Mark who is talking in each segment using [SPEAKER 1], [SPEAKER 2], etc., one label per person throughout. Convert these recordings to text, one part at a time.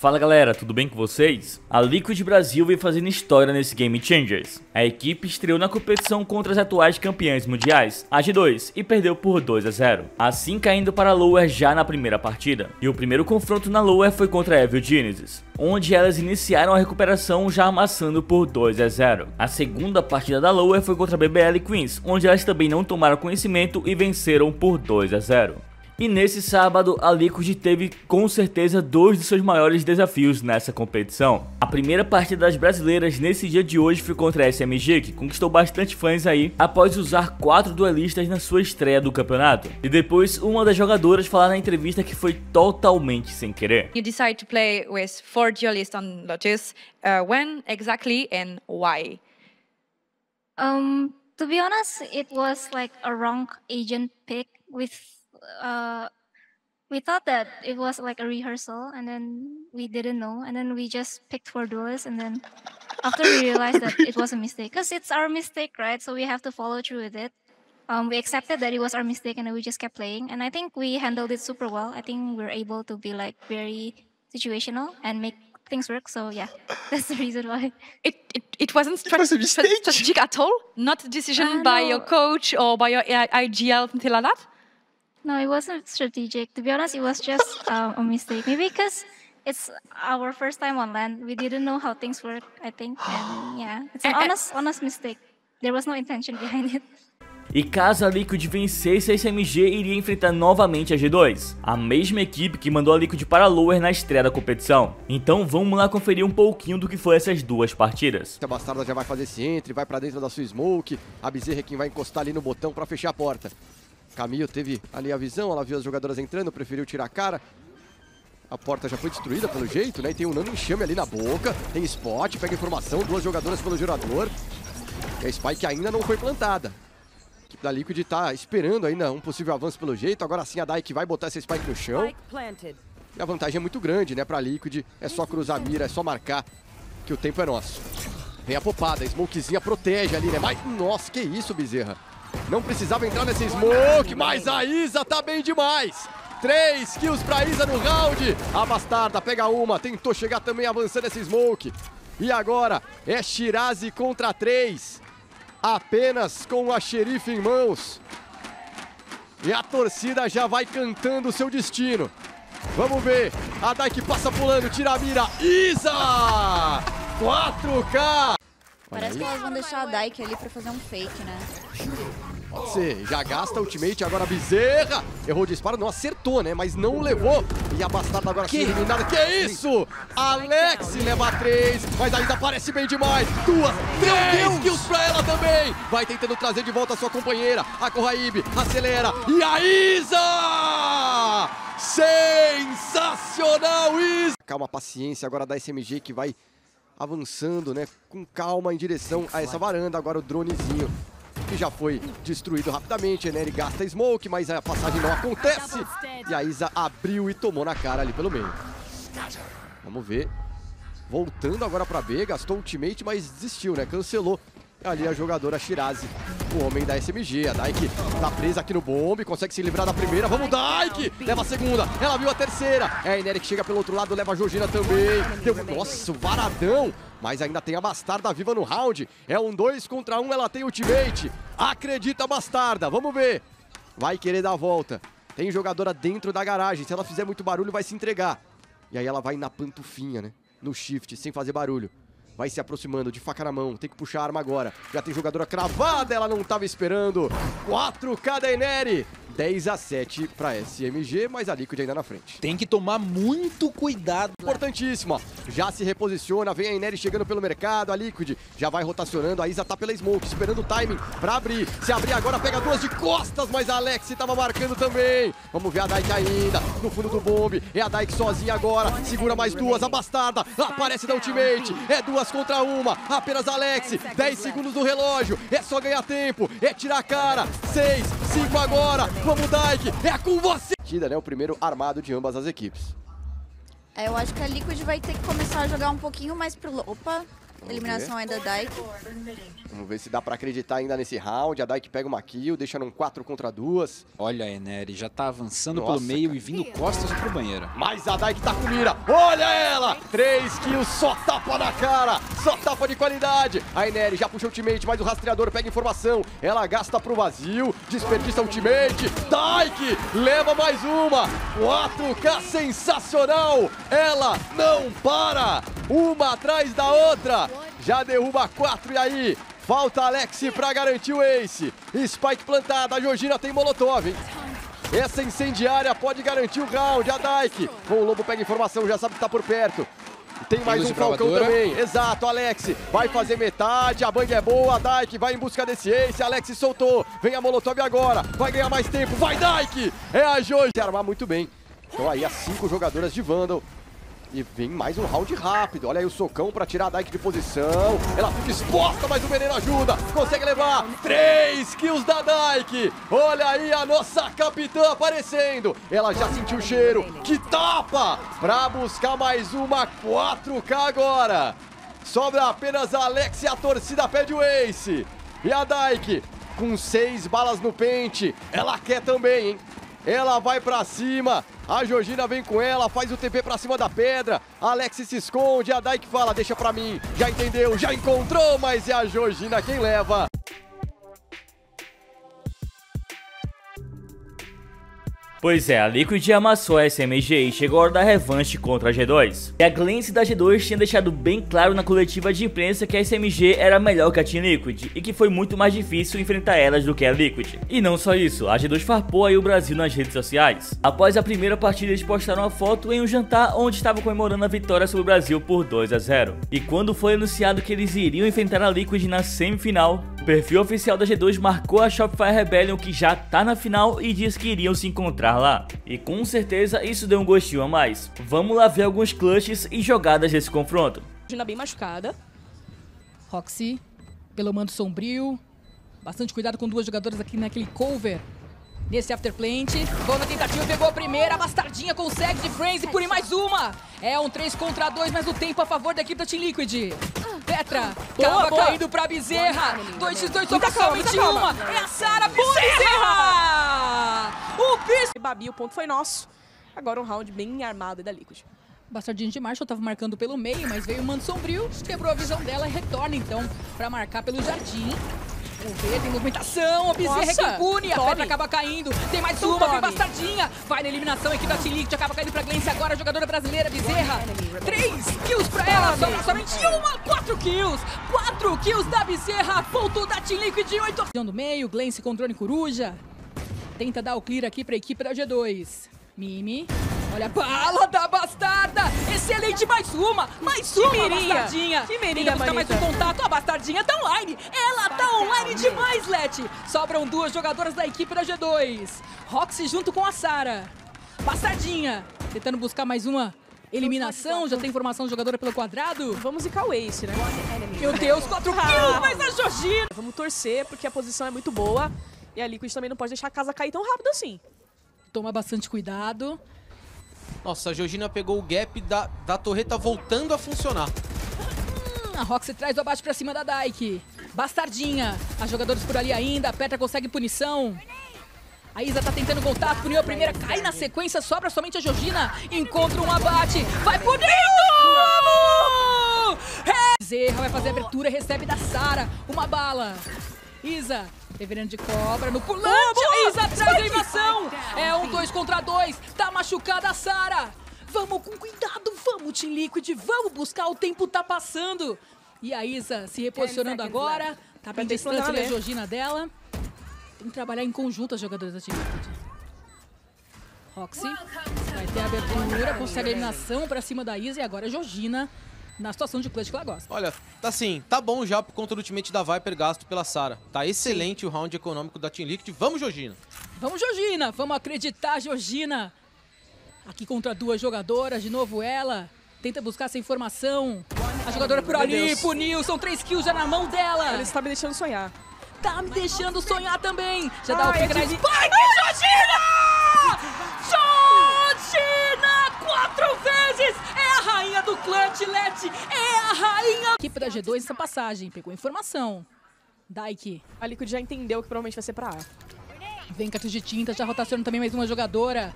[SPEAKER 1] Fala galera, tudo bem com vocês? A Liquid Brasil vem fazendo história nesse Game Changers. A equipe estreou na competição contra as atuais campeãs mundiais, a G2, e perdeu por 2 a 0, assim caindo para a Lower já na primeira partida. E o primeiro confronto na Lower foi contra a Evil Genesis, onde elas iniciaram a recuperação já amassando por 2 a 0. A segunda partida da Lower foi contra a BBL Queens, onde elas também não tomaram conhecimento e venceram por 2 a 0. E nesse sábado, a Liquid teve com certeza dois de seus maiores desafios nessa competição. A primeira partida das brasileiras nesse dia de hoje foi contra a SMG, que conquistou bastante fãs aí, após usar quatro duelistas na sua estreia do campeonato. E depois, uma das jogadoras falar na entrevista que foi totalmente sem querer.
[SPEAKER 2] You decide to play with four duelists on Lotus. Uh, when exactly and why?
[SPEAKER 3] Um, to be honest, it was like a wrong agent pick with uh, we thought that it was like a rehearsal, and then we didn't know, and then we just picked four duelists, and then after we realized that it was a mistake, because it's our mistake, right? So we have to follow through with it. Um, we accepted that it was our mistake, and then we just kept playing, and I think we handled it super well. I think we are able to be like very situational and make things work. So yeah, that's the reason why.
[SPEAKER 2] It it, it wasn't stra-
[SPEAKER 4] was
[SPEAKER 2] strategic at all. Not a decision
[SPEAKER 3] Uh,
[SPEAKER 2] by
[SPEAKER 3] no.
[SPEAKER 2] your coach or by your IGL something like that.
[SPEAKER 3] No, it wasn't strategic. To be honest, it was just um, a mistake. Maybe because it's our first time on land. We didn't know how things work, I think. And yeah, it's an honest, honest mistake. There was no intention behind it.
[SPEAKER 1] E caso a Liquid vencesse a SMG, iria enfrentar novamente a G2, a mesma equipe que mandou a Liquid para a Lower na estreia da competição. Então vamos lá conferir um pouquinho do que foi essas duas partidas.
[SPEAKER 4] A Bastarda já vai fazer esse entre, vai pra dentro da sua smoke. A Bezerra é quem vai encostar ali no botão pra fechar a porta. Camille teve ali a visão, ela viu as jogadoras entrando, preferiu tirar a cara. A porta já foi destruída pelo jeito, né? E tem um nano enxame ali na boca. Tem spot, pega informação, duas jogadoras pelo gerador. E a Spike ainda não foi plantada. A equipe da Liquid tá esperando ainda um possível avanço pelo jeito. Agora sim a Dyke vai botar essa Spike no chão. E a vantagem é muito grande, né, pra Liquid. É só cruzar a mira, é só marcar, que o tempo é nosso. Vem a popada, a smokezinha protege ali, né? Mas, nossa, que isso, Bezerra. Não precisava entrar nessa smoke, mas a Isa tá bem demais. Três kills pra Isa no round. A Bastarda pega uma, tentou chegar também avançando essa smoke. E agora é Shirazi contra três. Apenas com a xerife em mãos. E a torcida já vai cantando o seu destino. Vamos ver. A Dyke passa pulando, tira a mira. Isa! 4K!
[SPEAKER 5] Parece que elas vão deixar a Dyke ali pra fazer um fake, né?
[SPEAKER 4] Pode ser. Já gasta ultimate, agora Bezerra. Errou o disparo, não acertou, né? Mas não levou. E a Bastarda agora que? eliminada. Que isso? Alex leva três, mas ainda parece bem demais. Duas, três kills pra ela também. Vai tentando trazer de volta a sua companheira. A Corraíbe acelera. E a Isa! Sensacional, Isa! Calma, paciência agora da SMG que vai avançando, né? Com calma em direção a essa varanda. Agora o dronezinho que já foi destruído rapidamente. A Nery gasta smoke, mas a passagem não acontece. E a Isa abriu e tomou na cara ali pelo meio. Vamos ver. Voltando agora pra B, gastou ultimate, mas desistiu, né? Cancelou ali a jogadora Shirazi, o homem da SMG. A Dyke tá presa aqui no bombe, consegue se livrar da primeira. Vamos, Dyke! Leva a segunda, ela viu a terceira. É a que chega pelo outro lado, leva a Georgina também. Deu, nossa, varadão! Mas ainda tem a Bastarda viva no round. É um dois contra um, ela tem ultimate. Acredita, Bastarda, vamos ver. Vai querer dar a volta. Tem jogadora dentro da garagem. Se ela fizer muito barulho, vai se entregar. E aí ela vai na pantufinha, né? No shift, sem fazer barulho. Vai se aproximando, de faca na mão. Tem que puxar a arma agora. Já tem jogadora cravada, ela não tava esperando. 4K da Eneri. 10 a 7 pra SMG, mas a Liquid ainda na frente.
[SPEAKER 6] Tem que tomar muito cuidado.
[SPEAKER 4] Importantíssimo, ó. Já se reposiciona, vem a Ineri chegando pelo mercado, a Liquid já vai rotacionando, a Isa tá pela Smoke, esperando o timing pra abrir. Se abrir agora, pega duas de costas, mas a Alex tava marcando também. Vamos ver a Dyke ainda, no fundo do bombe. É a Dyke sozinha agora, segura mais duas, a Bastarda aparece da ultimate. É duas contra uma, apenas Alex. 10 segundos no relógio, é só ganhar tempo, é tirar a cara. 6, 5 agora, vamos Dyke, é com você. Né, o primeiro armado de ambas as equipes.
[SPEAKER 5] É, eu acho que a Liquid vai ter que começar a jogar um pouquinho mais pro... lo- Eliminação ainda da Dyke.
[SPEAKER 4] Vamos ver se dá pra acreditar ainda nesse round. A Dyke pega uma kill, deixa num 4 contra 2.
[SPEAKER 6] Olha, a Eneri já tá avançando
[SPEAKER 4] Nossa,
[SPEAKER 6] pelo meio
[SPEAKER 4] cara.
[SPEAKER 6] e vindo costas pro banheiro.
[SPEAKER 4] Mas a Dyke tá com mira. Olha ela! 3 kills, só tapa na cara. Só tapa de qualidade. A Ineri já puxa o ultimate, mas o rastreador pega informação. Ela gasta pro vazio, desperdiça o ultimate. Dyke leva mais uma. 4K sensacional. Ela não para. Uma atrás da outra. Já derruba 4 e aí? Falta Alex pra garantir o ace. Spike plantada, a Georgina tem molotov, hein? Essa incendiária pode garantir o round. A Dyke. Bom, o Lobo pega informação, já sabe que tá por perto. Tem mais um Falcão também. Exato, Alex. Vai fazer metade. A bang é boa. A Dyke vai em busca desse ace. Alex soltou. Vem a Molotov agora. Vai ganhar mais tempo. Vai, Dyke. É a Joji. Se armar muito bem. Então aí as cinco jogadoras de Vandal. E vem mais um round rápido. Olha aí o socão pra tirar a Dyke de posição. Ela fica exposta, mas o veneno ajuda. Consegue levar três kills da Dyke. Olha aí a nossa capitã aparecendo. Ela já sentiu o cheiro. Que tapa! Pra buscar mais uma 4K agora. Sobra apenas a Alex e a torcida pede o ace. E a Dyke com seis balas no pente. Ela quer também, hein? Ela vai pra cima. A Georgina vem com ela, faz o TP pra cima da pedra. Alex se esconde. A Dyke fala: Deixa pra mim. Já entendeu, já encontrou, mas é a Georgina quem leva.
[SPEAKER 1] Pois é, a Liquid amassou a SMG e chegou a hora da revanche contra a G2. E a Glance da G2 tinha deixado bem claro na coletiva de imprensa que a SMG era melhor que a Team Liquid e que foi muito mais difícil enfrentar elas do que a Liquid. E não só isso, a G2 farpou aí o Brasil nas redes sociais. Após a primeira partida eles postaram uma foto em um jantar onde estavam comemorando a vitória sobre o Brasil por 2 a 0. E quando foi anunciado que eles iriam enfrentar a Liquid na semifinal, o perfil oficial da G2 marcou a Shopify Rebellion que já tá na final e diz que iriam se encontrar lá. E com certeza isso deu um gostinho a mais. Vamos lá ver alguns clutches e jogadas desse confronto.
[SPEAKER 7] Gina bem machucada.
[SPEAKER 8] Roxy, pelo manto sombrio. Bastante cuidado com duas jogadoras aqui naquele cover. Nesse afterplant. Bom na tentativa, pegou a primeira. A bastardinha consegue de frenzy por mais uma. É um 3 contra 2, mas o tempo a favor da equipe da Team Liquid. Petra,
[SPEAKER 7] Boa,
[SPEAKER 8] acaba
[SPEAKER 7] boa.
[SPEAKER 8] caindo pra Bezerra. 2x2 sobre
[SPEAKER 7] Muita calma,
[SPEAKER 8] somente
[SPEAKER 7] calma.
[SPEAKER 8] uma. É a Sara Bezerra! O Pierce.
[SPEAKER 7] Babi, o ponto foi nosso. Agora um round bem armado da Liquid.
[SPEAKER 8] Bastardinho de Marshall tava marcando pelo meio, mas veio o Manto Sombrio, quebrou a visão dela e retorna então pra marcar pelo jardim. Tem movimentação, a Bezerra é
[SPEAKER 7] Nossa,
[SPEAKER 8] quem pune, a pedra acaba caindo, tem mais
[SPEAKER 7] Então
[SPEAKER 8] uma, vem
[SPEAKER 7] tome.
[SPEAKER 8] Bastardinha, vai na eliminação, a equipe da T-Liquid acaba caindo pra Glense agora, a jogadora brasileira Bezerra. Três kills pra ela, sobra somente uma, quatro kills, quatro kills da Bezerra, ponto da T-Liquid, oito. Do meio, Glense com drone coruja, tenta dar o clear aqui pra equipe da G2. Mimi, olha a bala da bastarda! Excelente, mais uma! Mais uma,
[SPEAKER 7] mirinha!
[SPEAKER 8] bastardinha!
[SPEAKER 7] Que mirinha
[SPEAKER 8] Tenta buscar mais um contato, a bastardinha tá online! Ela tá online demais, Leti! Sobram duas jogadoras da equipe da G2. Roxy junto com a Sara. Bastardinha, tentando buscar mais uma eliminação, já tem formação de jogadora pelo quadrado.
[SPEAKER 7] Vamos zicar o Ace, né?
[SPEAKER 8] Meu Deus, quatro kills, mas a Georgina!
[SPEAKER 7] Vamos torcer, porque a posição é muito boa. E a Liquid também não pode deixar a casa cair tão rápido assim.
[SPEAKER 8] Toma bastante cuidado.
[SPEAKER 9] Nossa, a Georgina pegou o gap da, da torreta voltando a funcionar.
[SPEAKER 8] Hum, A Roxy traz o abate pra cima da Dyke. Bastardinha. As jogadoras por ali ainda. A Petra consegue punição. A Isa tá tentando contato, puniu a primeira, cai na sequência, sobra somente a Georgina. Encontra um abate, vai punindo! Zerra vai fazer a abertura, recebe da Sara uma bala. Isa, reverendo de cobra no pulante, a Isa traz a animação. É um dois contra dois, tá machucada a Sara. Vamos com cuidado, vamos Team Liquid, vamos buscar, o tempo tá passando. E a Isa se reposicionando agora, tá bem distante ali a
[SPEAKER 7] plantar, né?
[SPEAKER 8] Georgina dela. Tem que trabalhar em conjunto as jogadoras da Team Liquid. Roxy vai ter a abertura, consegue a eliminação pra cima da Isa e agora a Georgina na situação de clutch que ela gosta.
[SPEAKER 9] Olha, tá assim, tá bom já por conta do ultimate da Viper gasto pela Sara. Tá excelente o round econômico da Team Liquid. Vamos, Georgina.
[SPEAKER 8] Vamos, Georgina! Vamos acreditar, Georgina! Aqui contra duas jogadoras, de novo ela. Tenta buscar essa informação. A jogadora por ali, puniu, são três kills já na mão dela.
[SPEAKER 7] Ele está me deixando sonhar.
[SPEAKER 8] Tá me deixando sonhar também. Já dá o
[SPEAKER 7] Ai,
[SPEAKER 8] pique na Spike, Georgina! Georgina! Quatro vezes! É a rainha do clutch, Let! É a rainha! Equipe da G2 nessa passagem. Pegou informação. Daiki.
[SPEAKER 7] A Liquid já entendeu que provavelmente vai ser pra A.
[SPEAKER 8] Vem cartucho de tinta, já rotaciona também mais uma jogadora.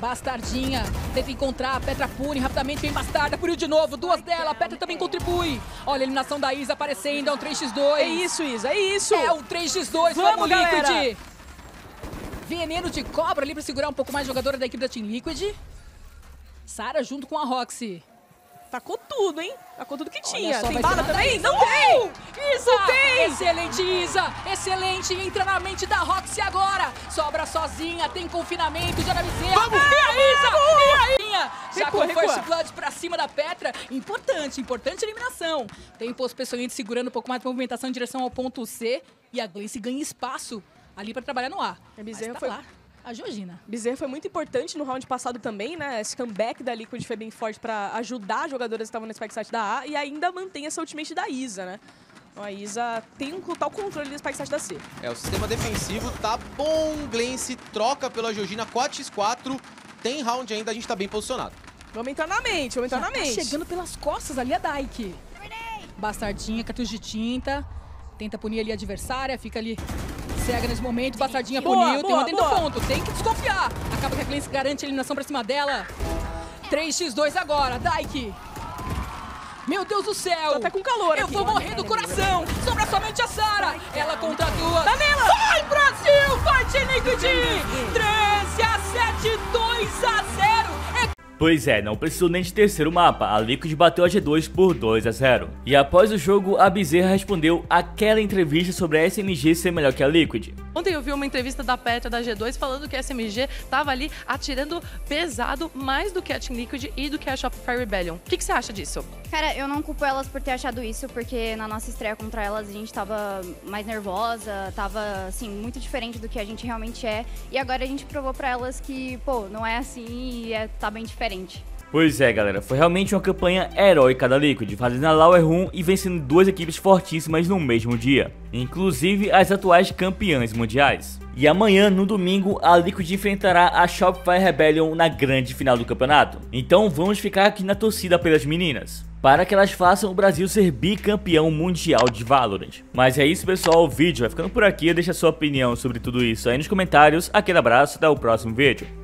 [SPEAKER 8] Bastardinha, tenta encontrar a Petra Pune, rapidamente vem Bastarda, puniu de novo, duas dela, a Petra também contribui. Olha a eliminação da Isa aparecendo, é um 3x2.
[SPEAKER 7] É isso, Isa, é isso.
[SPEAKER 8] É um 3x2,
[SPEAKER 7] Vamos, galera.
[SPEAKER 8] Liquid. Veneno de cobra ali pra segurar um pouco mais a jogadora da equipe da Team Liquid. Sara junto com a Roxy.
[SPEAKER 7] Tacou tudo, hein? Tacou tudo que tinha.
[SPEAKER 8] só,
[SPEAKER 7] Tem bala também?
[SPEAKER 8] Isa.
[SPEAKER 7] Não tem!
[SPEAKER 8] Isa!
[SPEAKER 7] Não tem!
[SPEAKER 8] Excelente, Isa! Excelente! Entra na mente da Roxy agora! Sobra sozinha, tem confinamento, já na Bezerra.
[SPEAKER 7] Vamos!
[SPEAKER 8] E a Isa! E a Isa! Já
[SPEAKER 7] Recua,
[SPEAKER 8] com o First. Blood pra cima da Petra. Importante, importante eliminação. Tem o pessoalmente segurando um pouco mais de movimentação em direção ao ponto C. E a Gleice ganha espaço ali pra trabalhar no A.
[SPEAKER 7] A
[SPEAKER 8] Mas tá
[SPEAKER 7] foi-
[SPEAKER 8] lá. A Georgina.
[SPEAKER 7] Bezerra foi muito importante no round passado também, né? Esse comeback da Liquid foi bem forte pra ajudar as jogadoras que estavam nesse backside da A e ainda mantém essa ultimate da Isa, né? Então a Isa tem um total controle desse backside da C.
[SPEAKER 9] É, o sistema defensivo tá bom. Glense troca pela Georgina 4x4. Tem round ainda, a gente tá bem posicionado.
[SPEAKER 7] Vamos entrar na mente, vamos entrar
[SPEAKER 8] Já
[SPEAKER 7] na
[SPEAKER 8] tá
[SPEAKER 7] mente.
[SPEAKER 8] chegando pelas costas ali a Daik. Bastardinha, cartucho de tinta. Tenta punir ali a adversária, fica ali cega nesse momento. Bastardinha
[SPEAKER 7] Boa,
[SPEAKER 8] puniu, tem
[SPEAKER 7] boa,
[SPEAKER 8] uma dentro do
[SPEAKER 7] boa.
[SPEAKER 8] ponto. Tem que desconfiar. Acaba que a Glenn garante a eliminação pra cima dela. 3x2 agora, Daik. Meu Deus do céu!
[SPEAKER 7] Tô até com calor
[SPEAKER 8] Eu
[SPEAKER 7] aqui.
[SPEAKER 8] vou morrer do coração! Sobra somente a Sara! Ela contra duas.
[SPEAKER 7] Dá nela!
[SPEAKER 8] Vai, Brasil! Vai, Team Liquid! 13 a 7, 2 a 0. É
[SPEAKER 1] Pois é, não precisou nem de terceiro mapa, a Liquid bateu a G2 por 2 a 0. E após o jogo, a Bezerra respondeu aquela entrevista sobre a SNG ser melhor que a Liquid.
[SPEAKER 10] Ontem eu vi uma entrevista da Petra da G2 falando que a SMG tava ali atirando pesado mais do que a Team Liquid e do que a Shopify Rebellion. O que, que você acha disso?
[SPEAKER 5] Cara, eu não culpo elas por ter achado isso, porque na nossa estreia contra elas a gente tava mais nervosa, tava, assim, muito diferente do que a gente realmente é. E agora a gente provou pra elas que, pô, não é assim e é, tá bem diferente.
[SPEAKER 1] Pois é, galera, foi realmente uma campanha heróica da Liquid, fazendo a Lauer 1 e vencendo duas equipes fortíssimas no mesmo dia, inclusive as atuais campeãs mundiais. E amanhã, no domingo, a Liquid enfrentará a Shopify Rebellion na grande final do campeonato. Então vamos ficar aqui na torcida pelas meninas, para que elas façam o Brasil ser bicampeão mundial de Valorant. Mas é isso pessoal, o vídeo vai ficando por aqui, deixa sua opinião sobre tudo isso aí nos comentários, aquele abraço, até o próximo vídeo.